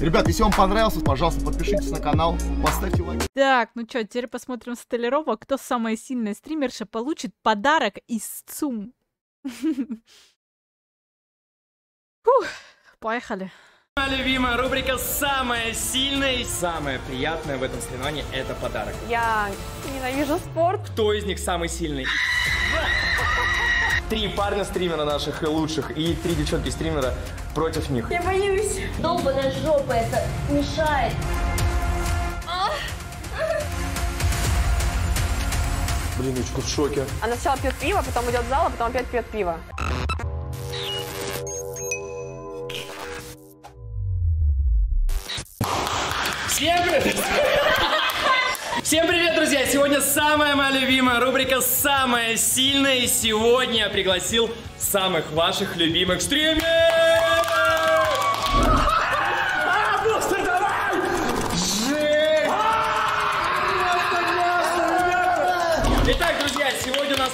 Ребят, если вам понравился, пожалуйста, подпишитесь на канал, поставьте лайк. Так, ну что, теперь посмотрим столировок. Кто самая сильная стримерша получит подарок из ЦУМ. Фух, поехали. Моя любимая рубрика «Самая сильная и самое приятное в этом соревновании» — это подарок. Я ненавижу спорт. Кто из них самый сильный? Три парня стримера наших и лучших и три девчонки стримера против них. Я боюсь. Долбаная жопа, это мешает. Блин, Ючка в шоке. Она сначала пьет пиво, потом идет в зал, а потом опять пьет пиво. Всем привет! Всем привет, друзья! Сегодня самая моя любимая рубрика «Самая сильная». И сегодня я пригласил самых ваших любимых стримеров!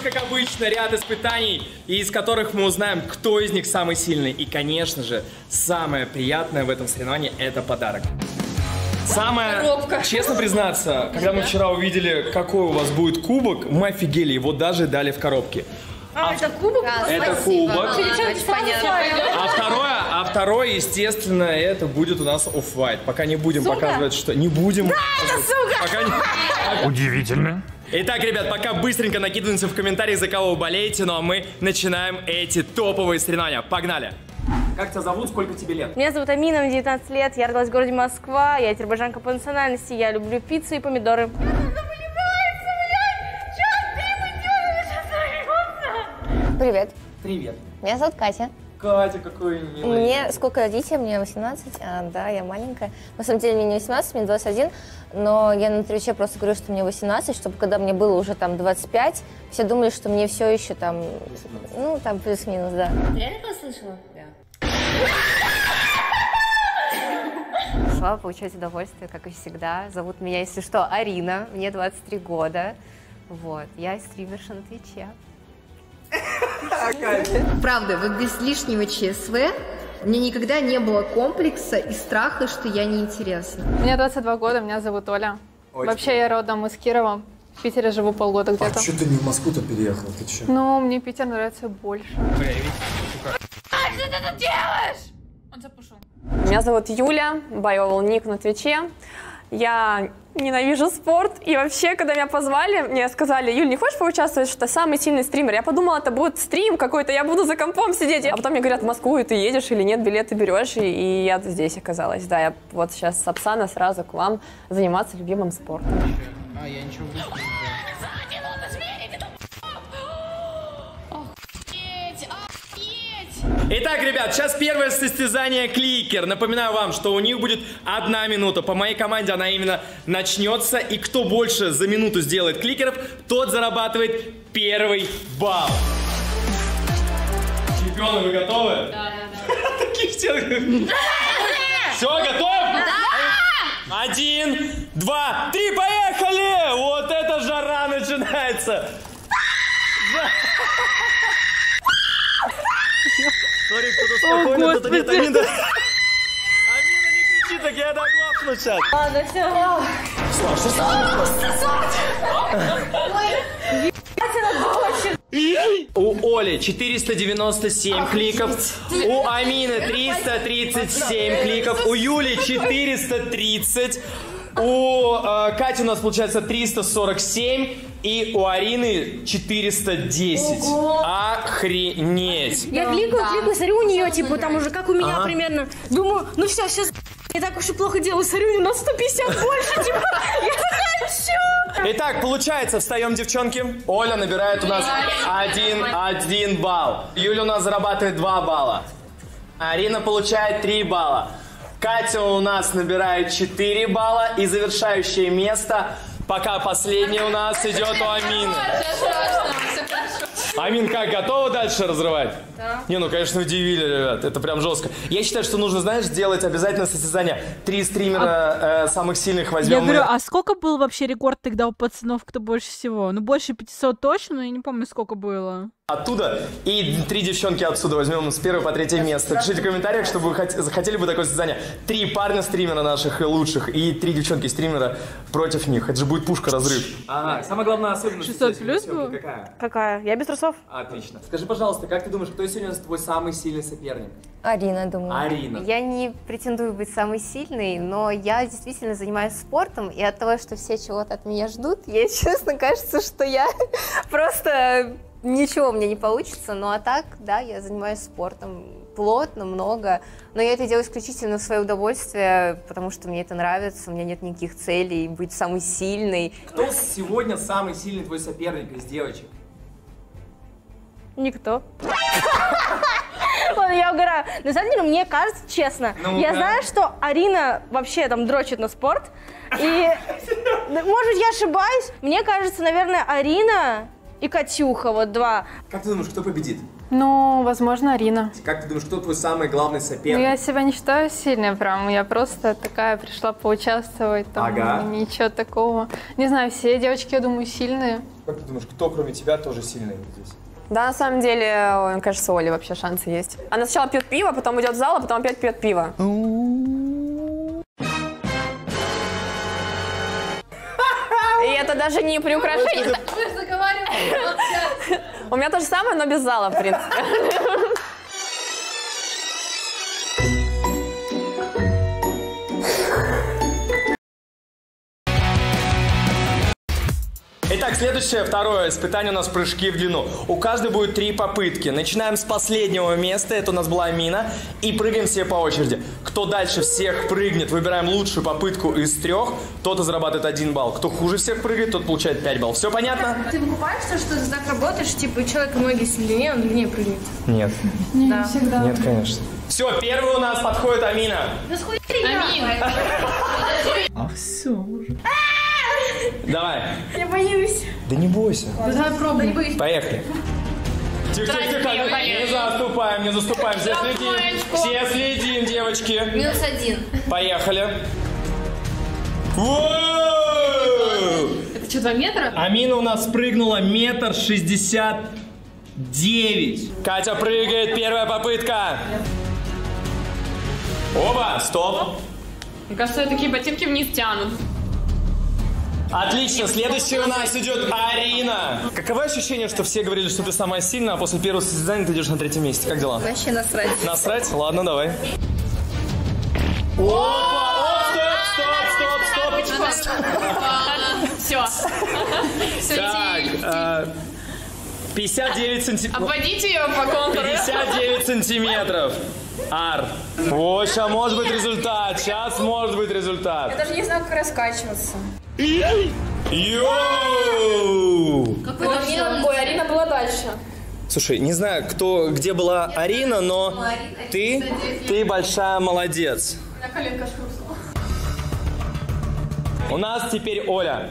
Как обычно, ряд испытаний, из которых мы узнаем, кто из них самый сильный. И, конечно же, самое приятное в этом соревновании – это подарок. Самое, честно признаться, когда мы вчера увидели, какой у вас будет кубок, мы офигели, его даже дали в коробке. А, это кубок? Это кубок. Понятно. А второе, а второе, естественно, это будет у нас Off-White. Пока не будем показывать, что... Не будем. Да, это сука! Пока не... Удивительно. Итак, ребят, пока быстренько накидываемся в комментариях, за кого вы болеете, ну а мы начинаем эти топовые соревнования. Погнали! Как тебя зовут? Сколько тебе лет? Меня зовут Амина, мне 19 лет, я родилась в городе Москва, я азербайджанка по национальности, я люблю пиццу и помидоры. Привет, Привет. меня зовут Катя. Катя, какой милый. Мне сколько детей? Мне 18, а, да, я маленькая. На самом деле мне не 18, мне 21, но я на Твиче просто говорю, что мне 18, чтобы когда мне было уже там 25, все думали, что мне все еще там, ну, там плюс-минус, да. Реально послышала? Пришла получать удовольствие, как и всегда. Зовут меня, если что, Арина, мне 23 года. Вот, я стримерша на Твиче. Правда, вот без лишнего ЧСВ мне никогда не было комплекса и страха, что я неинтересна. Мне 22 года, меня зовут Оля. Вообще я родом из Кирова. В Питере живу полгода где-то. ты не в Москву-то переехал? Ты че? Ну, мне Питер нравится больше. Он запушил. Меня зовут Юля, байовал ник на Твиче. Я ненавижу спорт. И вообще, когда меня позвали, мне сказали, Юль, не хочешь поучаствовать, что ты самый сильный стример? Я подумала, это будет стрим какой-то, я буду за компом сидеть. А потом мне говорят, в Москву, и ты едешь или нет, билеты берешь. И, и я здесь оказалась. Да, я вот сейчас с Апсана сразу к вам заниматься любимым спортом. Итак, ребят, сейчас первое состязание кликер. Напоминаю вам, что у них будет одна минута. По моей команде она именно начнется. И кто больше за минуту сделает кликеров, тот зарабатывает первый балл. Чемпионы, вы готовы? Да, да, да. Таких всех. Все, готов? Да! Один, два, три, поехали! Вот это жара начинается. Смотри, кто-то спокойно, кто-то нет, Амина. Амина, не кричи, так я доглохну сейчас. Ладно, все. У Оли 497 кликов, у Амины 337 кликов, у Юли 430, у э, Кати у нас получается 347 и у Арины 410. Охренеть! Я кликаю, кликаю, смотрю у нее, типа, там уже как у меня примерно. Думаю, ну все, сейчас не так уж и плохо делаю, смотрю, на 150 больше, типа, я хочу. Итак, получается, встаем, девчонки. Оля набирает у нас один, один балл. Юля у нас зарабатывает 2 балла. Арина получает 3 балла. Катя у нас набирает 4 балла. И завершающее место, пока последний у нас идет у Амины. Амин, как, готова дальше разрывать? Не, ну, конечно, удивили, ребят. Это прям жестко. Я считаю, что нужно, знаешь, сделать обязательно состязание. Три стримера э, самых сильных возьмем. Я мы. говорю, а сколько был вообще рекорд тогда у пацанов, кто больше всего? Ну, больше 500 точно, но я не помню, сколько было. оттуда. И три девчонки отсюда возьмем с первого по третье место. Пишите в комментариях, чтобы вы хот- захотели бы такое состязание. Три парня стримера наших лучших и три девчонки стримера против них. Это же будет пушка разрыв. Ага, самая главная особенность. 600 плюс было? Какая? Какая? Я без трусов. Отлично. Скажи, пожалуйста, как ты думаешь, кто сегодня твой самый сильный соперник? Арина, думаю. Арина. Я не претендую быть самой сильной, но я действительно занимаюсь спортом, и от того, что все чего-то от меня ждут, я честно кажется, что я просто ничего у меня не получится. Ну а так, да, я занимаюсь спортом плотно, много, но я это делаю исключительно в свое удовольствие, потому что мне это нравится, у меня нет никаких целей быть самой сильной. Кто сегодня самый сильный твой соперник из девочек? Никто. Я угораю. На самом деле, мне кажется, честно, Ну-ка. я знаю, что Арина вообще там дрочит на спорт. И, да, может, я ошибаюсь, мне кажется, наверное, Арина и Катюха, вот два. Как ты думаешь, кто победит? Ну, возможно, Арина. Как ты думаешь, кто твой самый главный Ну, соперник? я себя не считаю сильной прям. Я просто такая пришла поучаствовать. Там, Ага. Ничего такого. Не знаю, все девочки, я думаю, сильные. Как ты думаешь, кто кроме тебя тоже сильный здесь? Да, на самом деле, кажется, Оли вообще шансы есть. Она сначала пьет пиво, потом идет в зал, а потом опять пьет пиво. И это даже не приукрашение. У меня то же самое, но без зала, в принципе. Следующее, второе испытание у нас прыжки в длину. У каждой будет три попытки. Начинаем с последнего места, это у нас была Амина, и прыгаем все по очереди. Кто дальше всех прыгнет, выбираем лучшую попытку из трех, тот и зарабатывает один балл. Кто хуже всех прыгает, тот получает 5 баллов. Все понятно? Ты выкупаешься, что ты так работаешь, типа, у человека ноги сильнее, он длиннее прыгнет? Нет. Да. Нет, конечно. Все, первый у нас подходит Амина. А все уже. Давай. Я боюсь. Да не бойся. Давай пробуй. Поехали. Тихо, тихо, тихо. Не заступаем, не заступаем. Все следим. Все следим, девочки. Минус один. Поехали. Это что, два метра? Амина у нас прыгнула метр шестьдесят девять. Катя прыгает, первая попытка. Оба, стоп. Мне кажется, такие ботинки вниз тянут. Отлично, следующая у нас идет Арина. Каково ощущение, что все говорили, что ты самая сильная, а после первого состязания ты идешь на третьем месте? Как дела? Вообще насрать. Насрать? Ладно, давай. Опа! Оп, стоп, стоп, стоп, стоп. Все. Так, э, 59 сантиметров. Обводите ее по контуру. 59 сантиметров. Ар. О, сейчас может быть результат. Сейчас может быть результат. Даже не знаю, как раскачиваться. Йоу! Ой, Арина была дальше. Слушай, не знаю, кто, где была Арина, но ты, ты большая молодец. Коленка. У нас теперь Оля.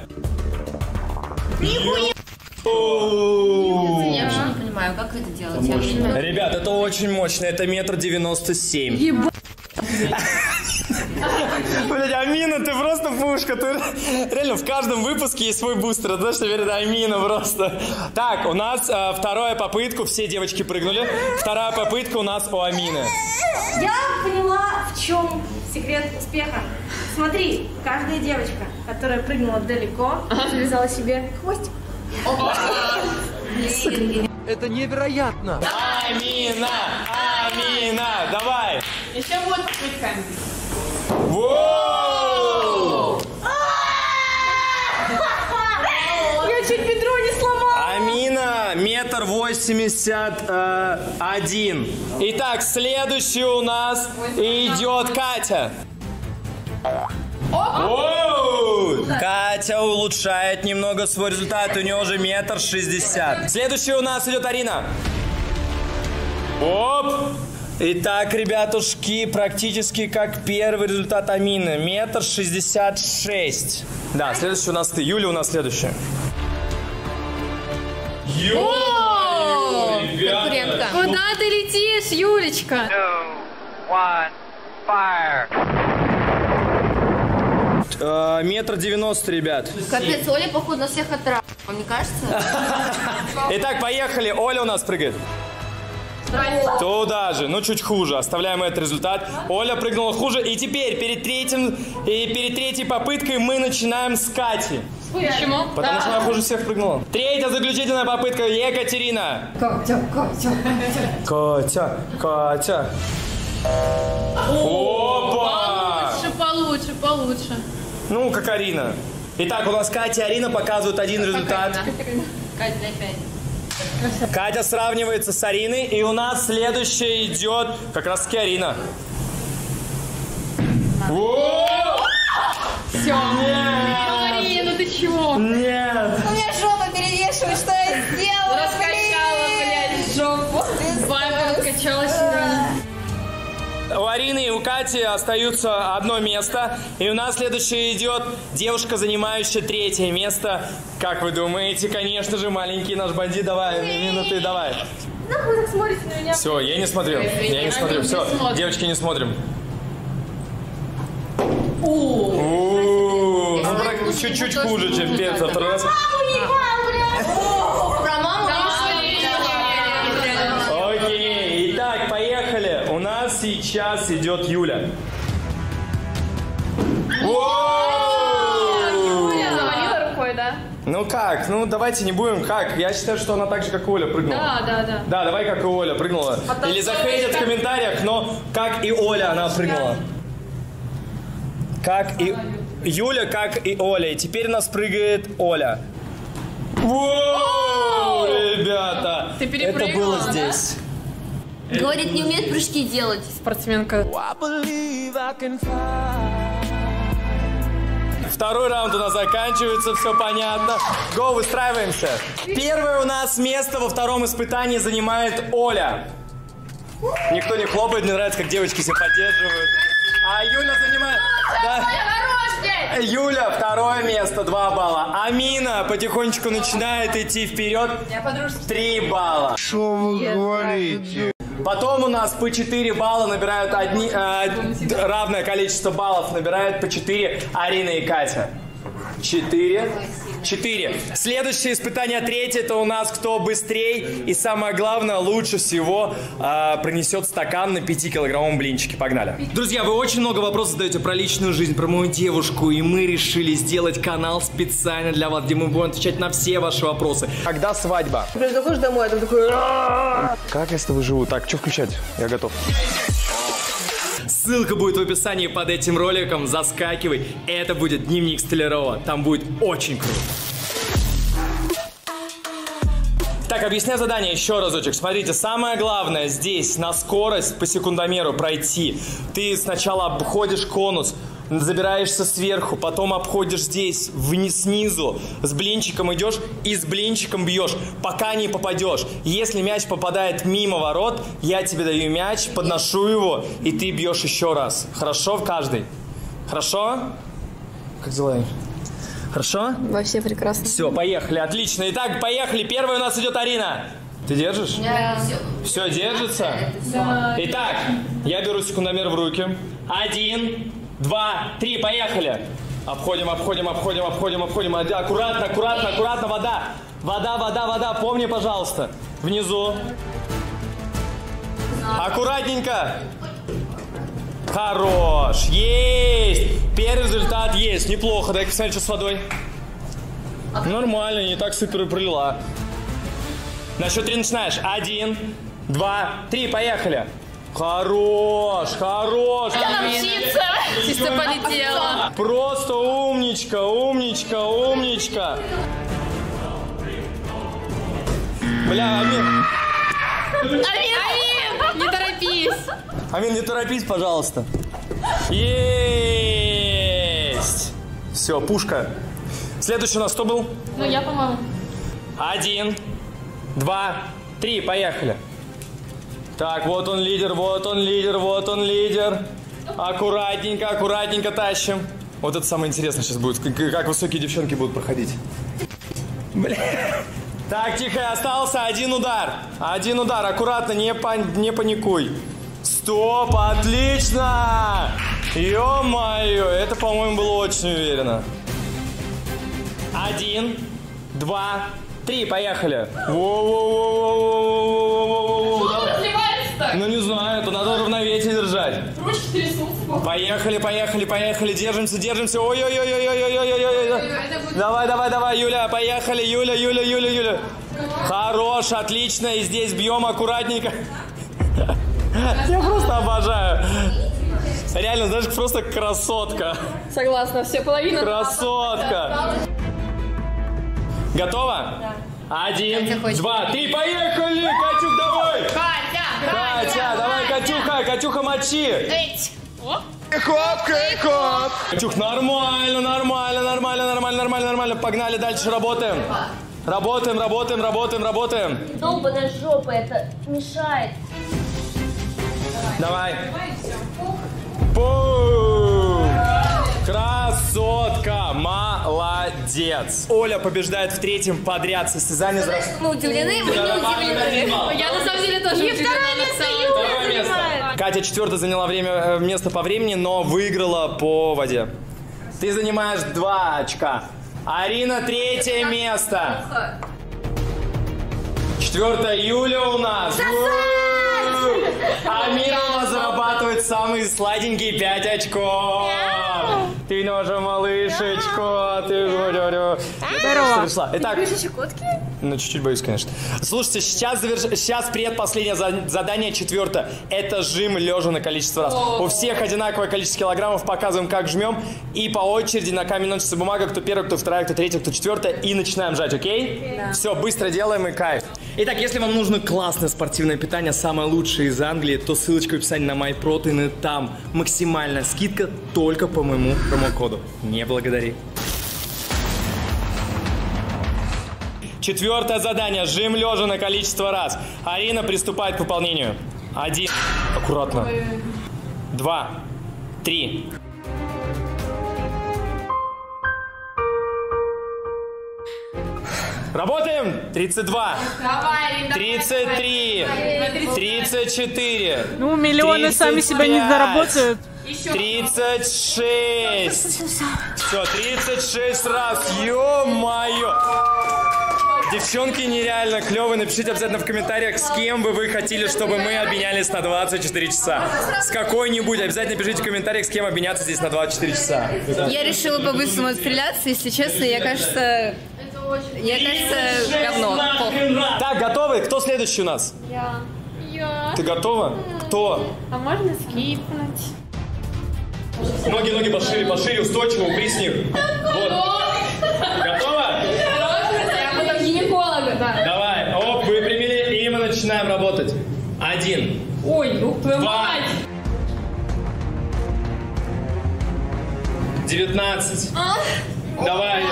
Я вообще не понимаю, как это делать. Я понимаю. Ребят, это очень мощно, это метр девяносто семь. Блять, Амина, ты просто пушка. Ты реально в каждом выпуске есть свой бустер. Это что теперь это Амина просто. Так, у нас э, вторая попытка. Все девочки прыгнули. Вторая попытка у нас у Амины. Я поняла, в чем секрет успеха. Смотри, каждая девочка, которая прыгнула далеко, завязала себе хвостик. Это невероятно. Амина! Амина! Давай! Еще будет попытка. Воу! Я чуть бедро не сломала. Амина, метр восемьдесят э, один. Итак, следующий у нас идет Катя. Катя улучшает немного свой результат, у нее уже метр шестьдесят. Следующий у нас идет Арина. Оп! Итак, ребятушки, практически как первый результат Амины. Метр шестьдесят шесть. Да, следующий у нас ты. Юля у нас следующая. Юля, Ребята, конкурентка. Куда ты летишь, Юлечка? Э, Метр девяносто, ребят. Капец, Оля, походу, на всех отра... Мне кажется. Итак, поехали. Оля у нас прыгает. Туда же, ну чуть хуже. Оставляем этот результат. Оля прыгнула хуже. И теперь перед третьим и перед третьей попыткой мы начинаем с Кати. Почему? Потому что она хуже всех прыгнула. Третья заключительная попытка Екатерина. Катя, Катя, Катя, Катя. Опа! Получше, получше, получше. Ну, как Арина. Итак, у нас Катя и Арина показывают один результат. Катя, опять. Катя сравнивается с Ариной, и у нас следующая идет как раз таки Арина. Все. Мария, ну ты чего? Нет! У меня жопа перевешивает, что И у Кати остаются одно место. И у нас следующая идет девушка, занимающая третье место. Как вы думаете, конечно же, маленький наш бандит. Давай, Нина, ты давай. Нахуй вы так смотрите на меня? Все, я не смотрю. Я не смотрю. Все, девочки, не смотрим. Ну, чуть-чуть хуже, чем первый второй раз. Про маму Окей, итак, поехали. У нас сейчас идет Юля. Воу! Завалила рукой, да? Ну как? Ну давайте не будем. Как? Я считаю, что она так же, как и Оля прыгнула. Да, да, да. Да, давай как и Оля прыгнула. Или захейтят в комментариях, но как и Оля она прыгнула. Как и Юля, как и Оля. И теперь у нас прыгает Оля. Воу, ребята! Ты Это было да? здесь. Говорит, не умеет прыжки делать. Спортсменка. Второй раунд у нас заканчивается, все понятно. Го, выстраиваемся. Первое у нас место во втором испытании занимает Оля. Никто не хлопает, мне нравится, как девочки себя поддерживают. А Юля занимает... Да. Юля, второе место, 2 балла. Амина потихонечку начинает идти вперед. 3 балла. Что вы говорите? Потом у нас по 4 балла набирают одни, э, равное количество баллов набирают по 4 Арина и Катя. 4. 4. Следующее испытание, третье, это у нас кто быстрее и самое главное, лучше всего э, принесет стакан на 5-килограммовом блинчике. Погнали. Друзья, вы очень много вопросов задаете про личную жизнь, про мою девушку, и мы решили сделать канал специально для вас, где мы будем отвечать на все ваши вопросы. Когда свадьба? Блин, заходишь домой, а там такой... Как я с тобой живу? Так, что включать? Я готов. Ссылка будет в описании под этим роликом. Заскакивай. Это будет дневник Столярова. Там будет очень круто. Так, объясняю задание еще разочек. Смотрите, самое главное здесь на скорость по секундомеру пройти. Ты сначала обходишь конус, забираешься сверху, потом обходишь здесь, вниз, снизу, с блинчиком идешь и с блинчиком бьешь, пока не попадешь. Если мяч попадает мимо ворот, я тебе даю мяч, подношу его, и ты бьешь еще раз. Хорошо в каждый? Хорошо? Как дела? Хорошо? Вообще прекрасно. Все, поехали, отлично. Итак, поехали. Первая у нас идет Арина. Ты держишь? Да. Все держится? Итак, я беру секундомер в руки. Один, два, три, поехали. Обходим, обходим, обходим, обходим, обходим. Аккуратно, аккуратно, аккуратно, вода. Вода, вода, вода. Помни, пожалуйста. Внизу. Аккуратненько. Хорош. Есть. Первый результат есть. Неплохо. Дай-ка посмотреть, что с водой. Нормально, не так супер и пролила. На счет три начинаешь. Один, два, три, поехали. Хорош, хорош. Птица чисто полетела. Просто умничка, умничка, умничка. Бля, Амин, Амин, Амин, не торопись. Амин, не торопись, пожалуйста. Есть. Все, пушка. Следующий у нас кто был? Ну, я, по-моему. Один, два, три, поехали. Так, вот он лидер, вот он лидер, вот он лидер. Аккуратненько, аккуратненько тащим. Вот это самое интересное сейчас будет, как, высокие девчонки будут проходить. Бля. Так, тихо, остался один удар. Один удар, аккуратно, не, пан- не паникуй. Стоп, отлично! Ё-моё, это, по-моему, было очень уверенно. Один, два, три, поехали. Воу-воу-воу-воу-воу-воу-воу-воу. Ну не знаю, это надо равновесие держать. Ручки трясутся. Поехали, поехали, поехали, держимся, держимся. Ой-ой-ой-ой-ой-ой-ой-ой-ой. Давай, давай, давай, Юля, поехали, Юля, Юля, Юля, Юля. Хорош, отлично, и здесь бьем аккуратненько. Я просто обожаю. Реально, знаешь, просто красотка. Согласна, все, половина. Красотка. Готова? Один, два, три, поехали! Катюк, давай! Катя! Катюха, мочи! Эть! О! Хоп, хоп. Катюх, нормально, нормально, нормально, нормально, нормально, нормально. Погнали дальше, работаем. Работаем, работаем, работаем, работаем. Долбаная жопа, это мешает. Давай. Бум! Красотка, молодец. Оля побеждает в третьем подряд состязании. за- Мы удивлены, мы не удивлены. Я на самом деле тоже И второе место Юля занимает. Катя четвертое заняла время, э, место по времени, но выиграла по воде. Ты занимаешь два очка. Арина третье место. Четвертое Юля у нас. У-у-у. А Мира у нас зарабатывает самые сладенькие пять очков. Ты наша малышечка. Ты говорю. Здорово. Итак, щекотки? ну, чуть-чуть боюсь, конечно. Слушайте, сейчас, заверш... сейчас предпоследнее за- задание, четвертое. Это жим лежа на количество раз. У всех одинаковое количество килограммов. Показываем, как жмем. И по очереди на камень, ножницы, бумага. Кто первый, кто вторая, кто третья, кто четвертая. И начинаем жать, окей? Все, быстро делаем и кайф. Итак, если вам нужно классное спортивное питание, самое лучшее из Англии, то ссылочка в описании на MyProtein. Там максимальная скидка только по моему промокоду. Не благодари. Четвертое задание. Жим лежа на количество раз. Арина приступает к выполнению. Один. Аккуратно. Два. Три. Работаем! 32. Давай, Арина, 33. 34. Ну, миллионы сами себя не 35. заработают. 36. Все, 36 раз. Ё-моё. Девчонки нереально клевые. Напишите обязательно в комментариях, с кем бы вы хотели, чтобы мы обменялись на 24 часа. С какой-нибудь. Обязательно пишите в комментариях, с кем обменяться здесь на 24 часа. Я решила по-быстрому отстреляться, если честно, я, кажется... Я, кажется, говно. Так, готовы? Кто следующий у нас? Я. Я. Ты готова? Кто? А можно скипнуть? Ноги, ноги пошире, пошире, устойчиво, упри с них. Вот. Готова? Я потом гинеколога, да. Давай. Оп, выпрямили, и мы начинаем работать. Один. Ой, ну твою Два. мать. 19. Давай.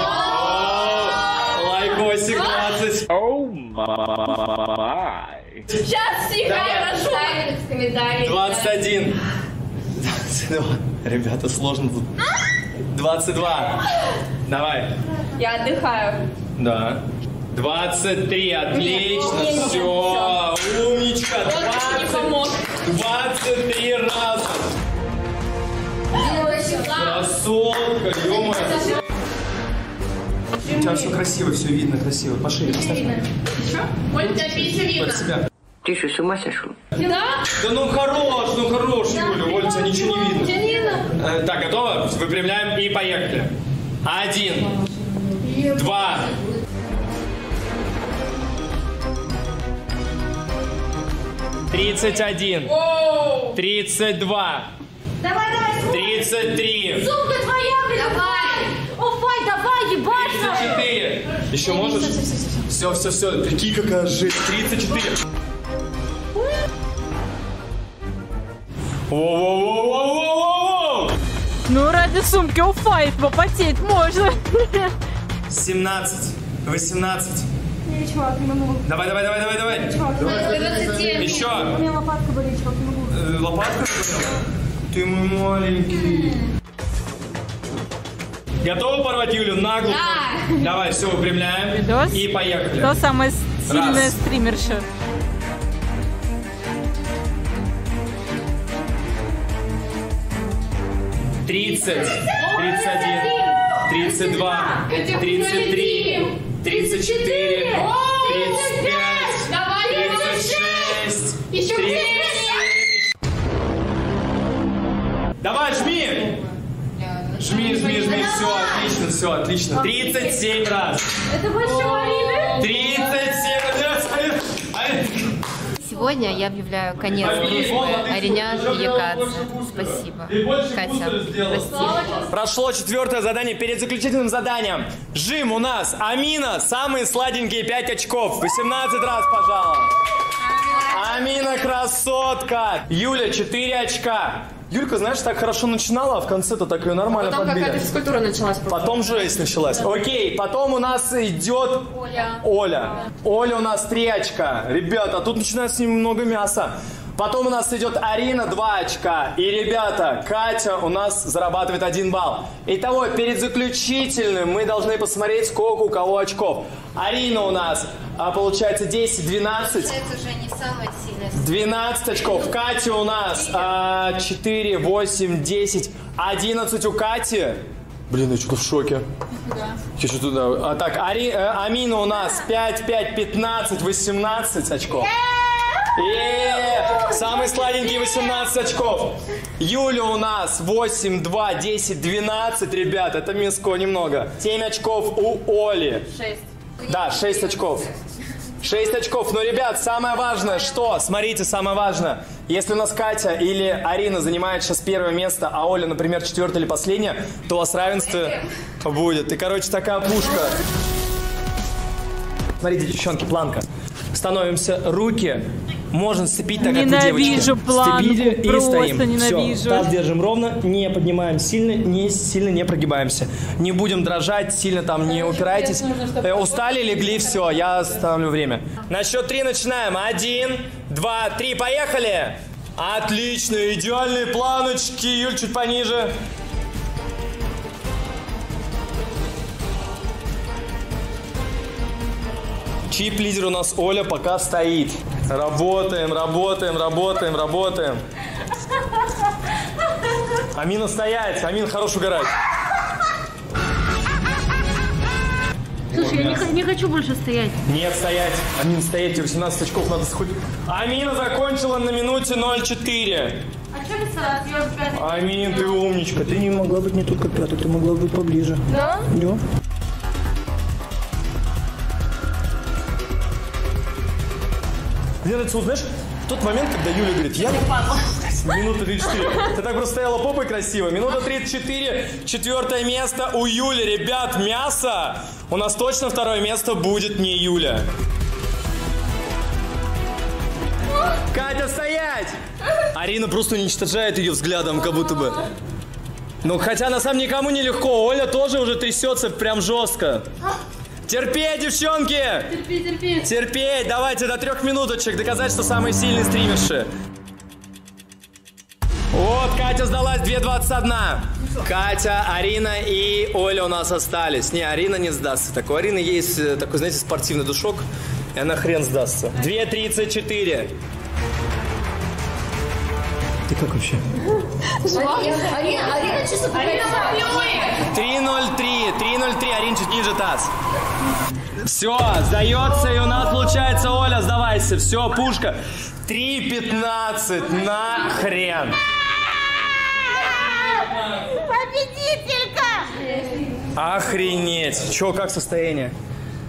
18. Oh my. Сейчас всех хорошо. в комментариях. 21. 22. Ребята, сложно тут. 22. Давай. Я отдыхаю. Да. 23, отлично, нет, нет, все, нет, умничка, 20, 23 раза. Красотка, ё у тебя все красиво, все видно, красиво. Пошире, поставь. Что? Оль, тебя видно. Под себя. Ты что, с ума сошел? Да? Да ну хорош, ну хорош, Юля, Оль, тебя ничего не видно. Тебя видно? Э, Так, готово? Выпрямляем и поехали. Один, два, тридцать один, тридцать два, Давай, давай, тридцать три, сумка твоя, блин. Давай. Давай, тридцать четыре. Еще можешь? Все, все, все. Прикинь, какая жесть. Тридцать четыре. Воу-воу-воу-воу-воу-воу! Ну, ради сумки уфайт попотеть можно. 17, 18. Не, чувак, не могу. Давай, давай, давай, давай, давай. Чувак, Еще. У меня лопатка болит, чувак, не могу. Э, Лопатка заболела? Ты мой маленький. Готова порвать Юлю наглухо? Да. Давай, все, выпрямляем. Видос. И поехали. Кто самая сильная Раз. стримерша? Тридцать, тридцать один, тридцать два, тридцать три, тридцать четыре, тридцать пять, Давай, тридцать шесть, Еще тридцать семь. Давай, жми! Жми, жми, жми, все, отлично, все, отлично. 37 раз. Это больше Марины. 37 раз. Сегодня я объявляю конец дружбы Ариняш и Якадзе. Спасибо. Катя, прости. Прошло четвертое задание перед заключительным заданием. Жим у нас. Амина, самые сладенькие 5 очков. 18 раз, пожалуйста. Амина красотка. Юля 4 очка. Юлька, знаешь, так хорошо начинала, а в конце-то так ее нормально Потом подбили. какая-то физкультура началась. Потом жесть началась. Окей, потом у нас идет Оля. Оля. Оля у нас 3 очка. Ребята, тут начинается немного мяса. Потом у нас идет Арина 2 очка. И, ребята, Катя у нас зарабатывает 1 балл. Итого, перед заключительным мы должны посмотреть, сколько у кого очков. Арина у нас, а, получается, 10-12. Это уже не самая сильная 12 очков. Катя у нас а, 4, 8, 10, 11 у Кати. Блин, я что-то в шоке. Я что туда. А, так, Ари, э, Амина у нас 5, 5, 15, 18 очков. Е, Самый сладенький 18 очков. Юля у нас 8, 2, 10, 12, ребят. Это миско немного. 7 очков у Оли. Шесть. Да, 6 очков. 6 очков. Но, ребят, самое важное, что? Смотрите, самое важное. Если у нас Катя или Арина занимает сейчас первое место, а Оля, например, четвертое или последнее, то у вас равенство будет. И, короче, такая пушка. Смотрите, девчонки, планка. Становимся руки. Можно сцепить так, как вы, Ненавижу девочки. планку, Сцепили и стоим. ненавижу. Все, таз держим ровно, не поднимаем сильно, не сильно не прогибаемся. Не будем дрожать, сильно там не упирайтесь. Э, Устали, легли, все, я ставлю время. На счет три начинаем. Один, два, три, поехали! Отлично, идеальные планочки. Юль, чуть пониже. Чип-лидер у нас Оля пока стоит. Работаем, работаем, работаем, работаем. Амина стоять, Амин хорош угорать. Слушай, я не, хочу больше стоять. Нет, стоять. Амин, стоять, тебе 18 очков надо сходить. Амина закончила на минуте 0,4. А пятый. Амин, ты умничка. Ты не могла быть не только пятой, ты могла быть поближе. Да? Да. Мне нравится, вот, знаешь, тот момент, когда Юля говорит, я... Минута 34. Ты так просто стояла попой красиво. Минута 34. Четвертое место у Юли. Ребят, мясо. У нас точно второе место будет не Юля. Катя, стоять! Арина просто уничтожает ее взглядом, как будто бы. Ну, хотя на самом никому не легко. Оля тоже уже трясется прям жестко. Терпеть, девчонки! Терпи, терпи. Терпеть! Давайте до трех минуточек доказать, что самые сильные стримерши. Вот, Катя сдалась 2.21. Катя, Арина и Оля у нас остались. Не, Арина не сдастся. Так, у Арины есть э, такой, знаете, спортивный душок, и она хрен сдастся. 2.34. Ты как вообще? Арина, Арина чисто 3.03, 3.03, Арин чуть ниже таз. Все, сдается, и у нас получается, Оля, сдавайся. Все, пушка. 3.15, нахрен. Победителька! Охренеть. Че, как состояние?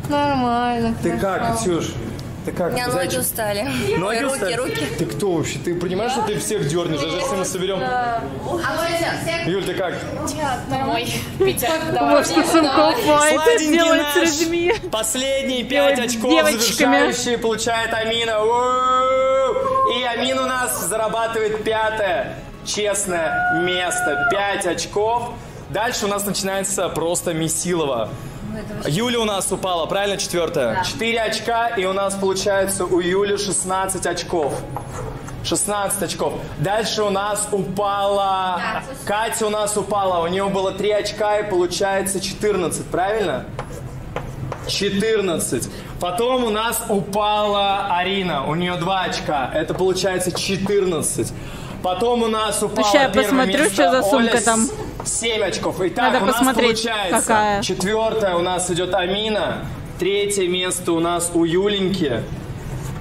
Нормально. Ты как, Ксюш? Ты как? У меня ноги зайчик? устали. Ноги руки, устали? руки. Ты кто вообще? Ты понимаешь, что ты всех дернешь? Даже если мы соберем... Юль, ты как? Домой. Питер, Может, делает с наш. людьми. Последние пять очков завершающие получает Амина. И Амин у нас зарабатывает пятое честное место. Пять очков. Дальше у нас начинается просто Месилова. Юля у нас упала, правильно, четвертая? Четыре очка, и у нас получается у Юли 16 очков. 16 очков. Дальше у нас упала... Катя у нас упала. У нее было 3 очка и получается 14, правильно? 14. Потом у нас упала Арина, у нее 2 очка, это получается 14. Потом у нас упала Сейчас я посмотрю, место что за сумка Оля там. 7 очков. Итак, Надо у нас получается какая. четвертое у нас идет Амина, третье место у нас у Юленьки.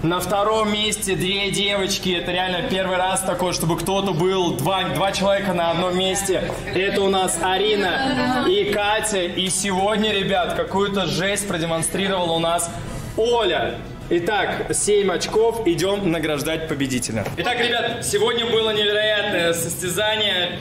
На втором месте две девочки. Это реально первый раз такое, чтобы кто-то был, два, два человека на одном месте. Это у нас Арина и Катя. И сегодня, ребят, какую-то жесть продемонстрировала у нас Оля. Итак, 7 очков, идем награждать победителя. Итак, ребят, сегодня было невероятное состязание.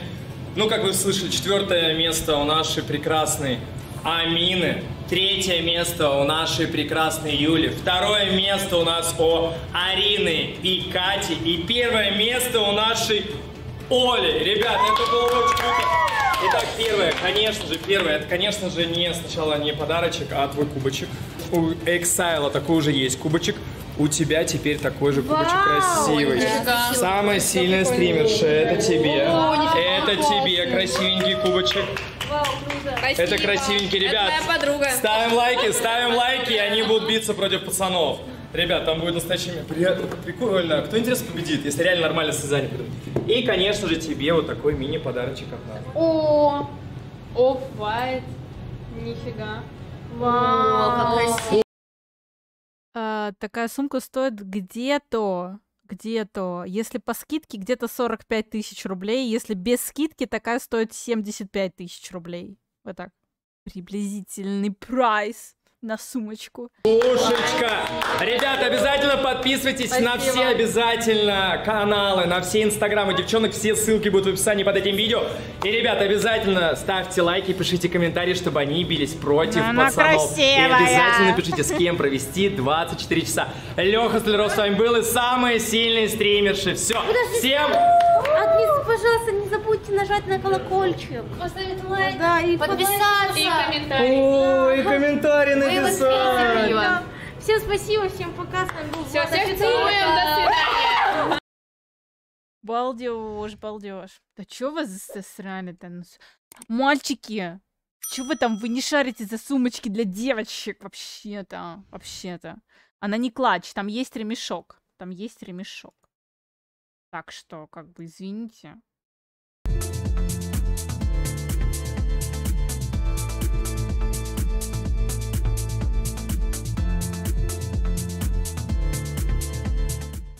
Ну, как вы слышали, четвертое место у нашей прекрасной Амины. Третье место у нашей прекрасной Юли. Второе место у нас у Арины и Кати. И первое место у нашей Оли. Ребят, это было очень круто. Итак, первое, конечно же, первое, это, конечно же, не сначала не подарочек, а твой кубочек. У Эксайла такой уже есть кубочек. У тебя теперь такой же кубочек Вау, красивый. нифига. Самая сильная стримерша, это тебе. Это тебе красивенький кубочек. Это красивенький, ребят. Это моя подруга. Ставим лайки, ставим лайки, и они будут биться против пацанов. Ребят, там будет настоящий... Приятно, прикольно. Кто, интересно, победит, если реально нормальное состязание будет? И, конечно же, тебе вот такой мини-подарочек от нас. О, оф-вайт. Нифига. Вау. А, такая сумка стоит где-то, где-то, если по скидке, где-то 45 тысяч рублей, если без скидки, такая стоит 75 тысяч рублей. Вот так. Приблизительный прайс на сумочку. Пушечка! Ребята, обязательно подписывайтесь на Спасибо. все обязательно каналы, на все инстаграмы девчонок, все ссылки будут в описании под этим видео. И, ребята, обязательно ставьте лайки, пишите комментарии, чтобы они бились против Она пацанов. И красивая. обязательно пишите, с кем провести 24 часа. Леха Столяров с вами был и самые сильные стримерши. Все, всем... Пожалуйста, не забудьте нажать на колокольчик. Поставить лайк. Да, и Подписаться. И комментарий. Ой, комментарий Вы написать. восхитительны. Всем спасибо, всем пока. С вами был Влад всех целуем, до свидания. Балдеж, балдеж. Да чё вы засрали-то? Ну, Мальчики, чё вы там, вы не шарите за сумочки для девочек вообще-то, вообще-то. Она не клатч, там есть ремешок, там есть ремешок. Так что, как бы, извините.